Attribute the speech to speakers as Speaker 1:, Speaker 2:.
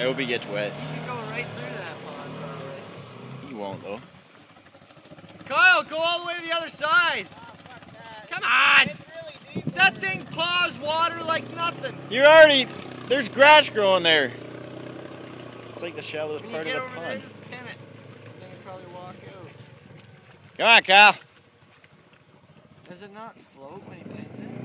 Speaker 1: I hope he gets wet.
Speaker 2: He can go right through that pond, probably.
Speaker 1: He won't though.
Speaker 2: Kyle, go all the way to the other side. Come on! That thing paws water like nothing.
Speaker 1: You're already. There's grass growing there. It's like the shallowest part of the
Speaker 2: over there,
Speaker 1: pond.
Speaker 2: just pin it. Then you probably walk out.
Speaker 1: Come on, Kyle.
Speaker 2: Does it not float when he pins it?